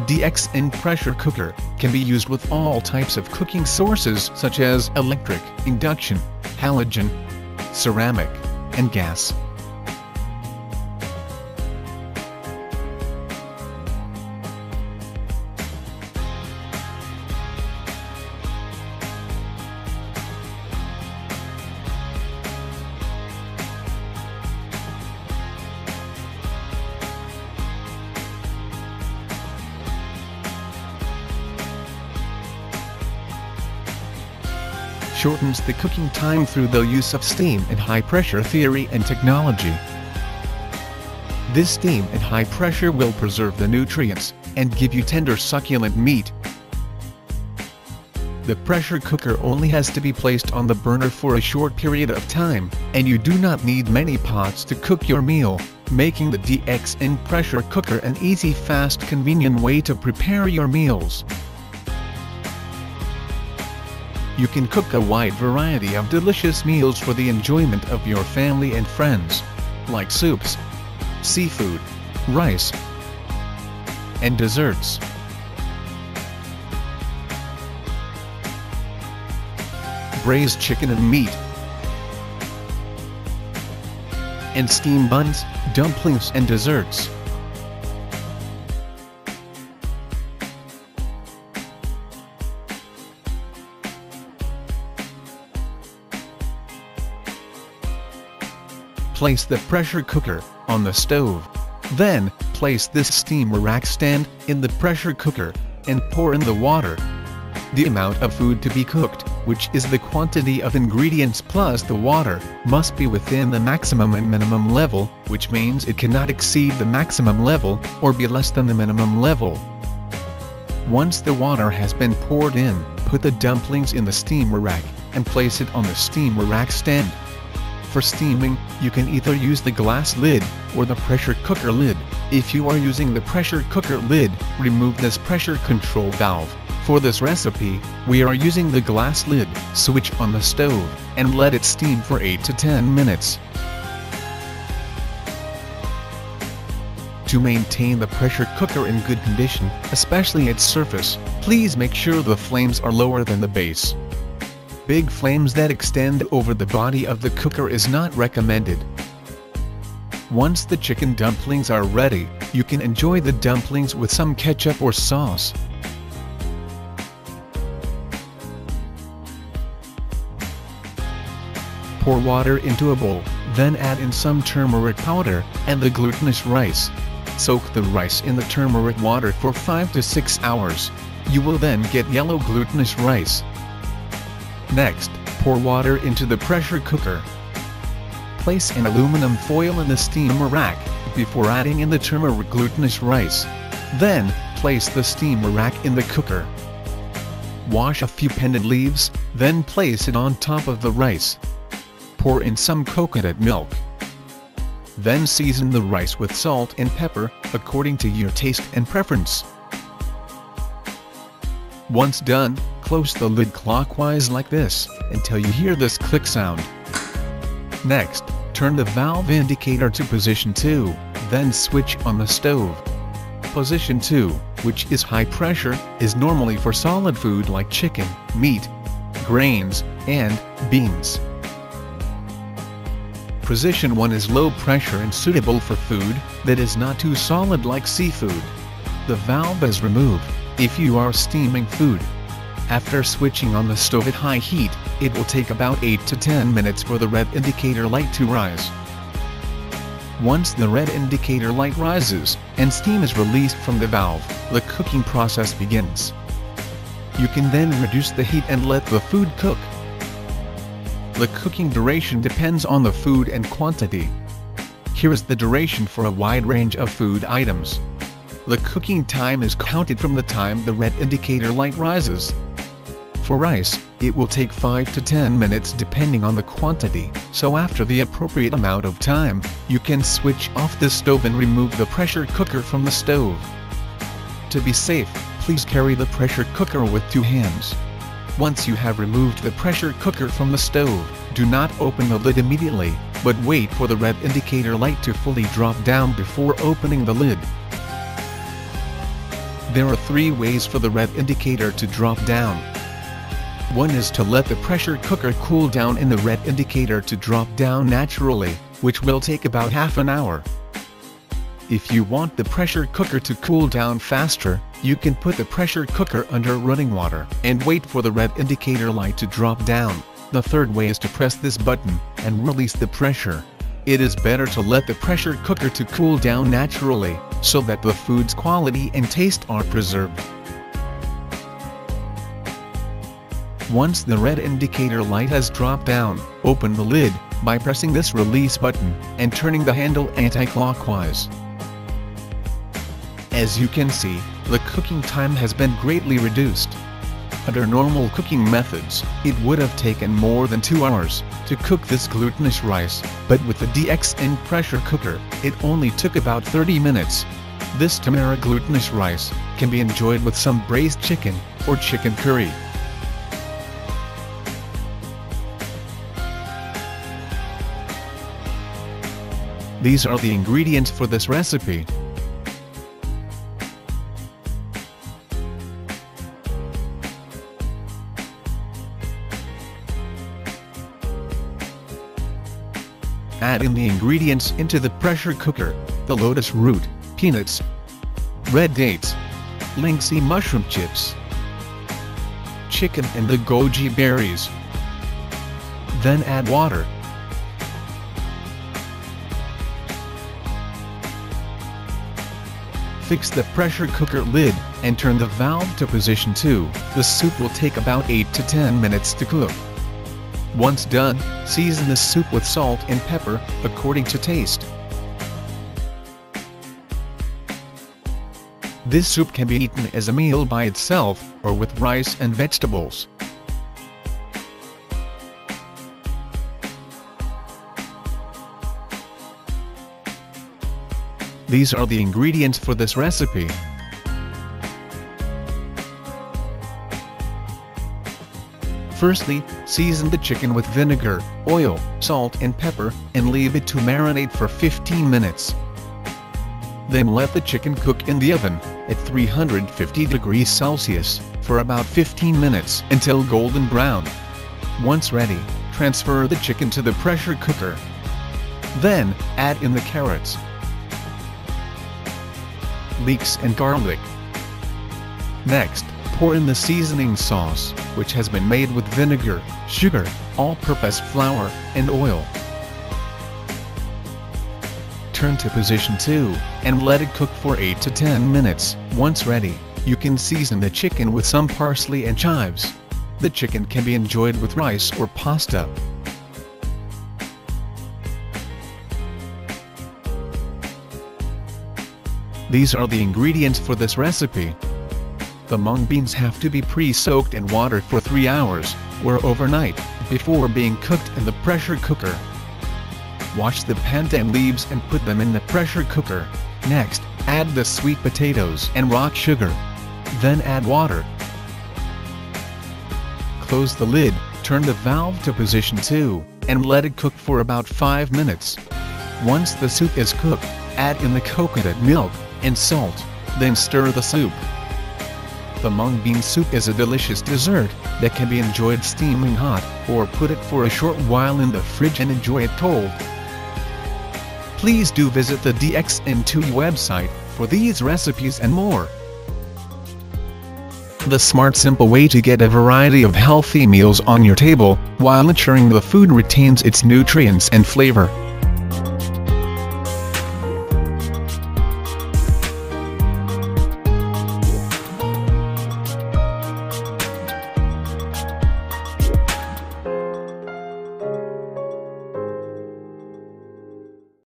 DXN pressure cooker can be used with all types of cooking sources such as electric, induction, halogen, ceramic, and gas. Shortens the cooking time through the use of steam and high-pressure theory and technology. This steam and high pressure will preserve the nutrients, and give you tender succulent meat. The pressure cooker only has to be placed on the burner for a short period of time, and you do not need many pots to cook your meal, making the DXN pressure cooker an easy fast convenient way to prepare your meals you can cook a wide variety of delicious meals for the enjoyment of your family and friends, like soups, seafood, rice, and desserts. Braised chicken and meat, and steamed buns, dumplings and desserts. Place the pressure cooker on the stove. Then, place this steamer rack stand in the pressure cooker and pour in the water. The amount of food to be cooked, which is the quantity of ingredients plus the water, must be within the maximum and minimum level, which means it cannot exceed the maximum level or be less than the minimum level. Once the water has been poured in, put the dumplings in the steamer rack and place it on the steamer rack stand. For steaming, you can either use the glass lid or the pressure cooker lid. If you are using the pressure cooker lid, remove this pressure control valve. For this recipe, we are using the glass lid. Switch on the stove and let it steam for 8 to 10 minutes. To maintain the pressure cooker in good condition, especially its surface, please make sure the flames are lower than the base big flames that extend over the body of the cooker is not recommended. Once the chicken dumplings are ready, you can enjoy the dumplings with some ketchup or sauce. Pour water into a bowl, then add in some turmeric powder, and the glutinous rice. Soak the rice in the turmeric water for 5 to 6 hours. You will then get yellow glutinous rice. Next, pour water into the pressure cooker. Place an aluminum foil in the steamer rack, before adding in the turmeric glutinous rice. Then, place the steamer rack in the cooker. Wash a few pandan leaves, then place it on top of the rice. Pour in some coconut milk. Then season the rice with salt and pepper, according to your taste and preference. Once done, close the lid clockwise like this, until you hear this click sound. Next, turn the valve indicator to position 2, then switch on the stove. Position 2, which is high pressure, is normally for solid food like chicken, meat, grains, and beans. Position 1 is low pressure and suitable for food that is not too solid like seafood. The valve is removed if you are steaming food. After switching on the stove at high heat, it will take about 8 to 10 minutes for the red indicator light to rise. Once the red indicator light rises, and steam is released from the valve, the cooking process begins. You can then reduce the heat and let the food cook. The cooking duration depends on the food and quantity. Here is the duration for a wide range of food items. The cooking time is counted from the time the red indicator light rises. For rice, it will take 5 to 10 minutes depending on the quantity, so after the appropriate amount of time, you can switch off the stove and remove the pressure cooker from the stove. To be safe, please carry the pressure cooker with two hands. Once you have removed the pressure cooker from the stove, do not open the lid immediately, but wait for the red indicator light to fully drop down before opening the lid. There are three ways for the red indicator to drop down. One is to let the pressure cooker cool down and the red indicator to drop down naturally, which will take about half an hour. If you want the pressure cooker to cool down faster, you can put the pressure cooker under running water and wait for the red indicator light to drop down. The third way is to press this button and release the pressure. It is better to let the pressure cooker to cool down naturally, so that the food's quality and taste are preserved. Once the red indicator light has dropped down, open the lid by pressing this release button and turning the handle anti-clockwise. As you can see, the cooking time has been greatly reduced. Under normal cooking methods, it would have taken more than 2 hours to cook this glutinous rice, but with the DXN pressure cooker, it only took about 30 minutes. This turmeric glutinous rice can be enjoyed with some braised chicken or chicken curry. These are the ingredients for this recipe. Add in the ingredients into the pressure cooker, the lotus root, peanuts, red dates, lingzhi mushroom chips, chicken and the goji berries. Then add water. Fix the pressure cooker lid, and turn the valve to position 2. The soup will take about 8 to 10 minutes to cook. Once done, season the soup with salt and pepper, according to taste. This soup can be eaten as a meal by itself, or with rice and vegetables. These are the ingredients for this recipe. Firstly, season the chicken with vinegar, oil, salt and pepper, and leave it to marinate for 15 minutes. Then let the chicken cook in the oven, at 350 degrees Celsius, for about 15 minutes until golden brown. Once ready, transfer the chicken to the pressure cooker. Then, add in the carrots, leeks and garlic. Next, Pour in the seasoning sauce, which has been made with vinegar, sugar, all-purpose flour, and oil. Turn to position 2, and let it cook for 8 to 10 minutes. Once ready, you can season the chicken with some parsley and chives. The chicken can be enjoyed with rice or pasta. These are the ingredients for this recipe. The mung beans have to be pre-soaked in water for 3 hours, or overnight, before being cooked in the pressure cooker. Wash the pandan leaves and put them in the pressure cooker. Next, add the sweet potatoes and rock sugar. Then add water. Close the lid, turn the valve to position 2, and let it cook for about 5 minutes. Once the soup is cooked, add in the coconut milk and salt, then stir the soup. The mung bean soup is a delicious dessert that can be enjoyed steaming hot, or put it for a short while in the fridge and enjoy it cold. Please do visit the DXN2 website for these recipes and more. The smart simple way to get a variety of healthy meals on your table, while ensuring the food retains its nutrients and flavor.